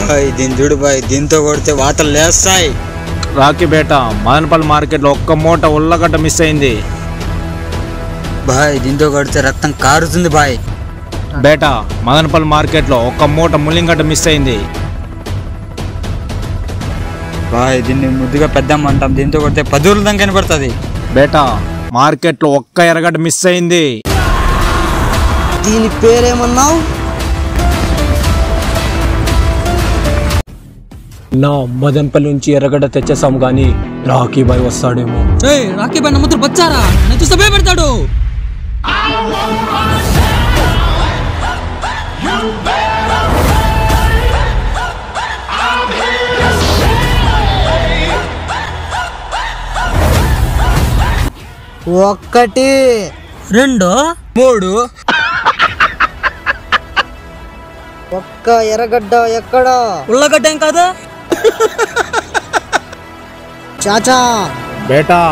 Bye దీని చూడు bye దీంతో కొడితే వాతలు లేస్తాయి. రాకీ బేట మదనపల్లి మార్కెట్లో ఒక్క మూట ఉల్లగడ్డ మిస్ అయింది. బాయ్ దీంతో కొడితే రక్తం కారుతుంది బాయ్. బేట మదనపల్లి మార్కెట్లో ఒక్క మూట ముల్లింగడ్డ మిస్ అయింది. బాయ్ దీన్ని ముద్దుగా పెద్దమ్మంటాం దీంతో కొడితే పది రోజుల దాకా కనపడుతుంది. బేట మార్కెట్లో ఒక్క ఎర్రగడ్డ మిస్ అయింది. దీని పేరేమన్నావు? నా మదన్పల్లి నుంచి ఎర్రగడ్డ తెచ్చేసాము గాని రాకీ బాయ్ వస్తాడేమో. ఏయ్ రాకీ బాయ్ నమ్మతులు బచ్చారా? నేను చూస్తే భయపడతాడు ఒక్కటి. రెండు. మూడు. ఒక్క ఎర్రగడ్డ ఎక్కడా? ఉల్లగడ్డ ఏం కాదా? చాచా బేటా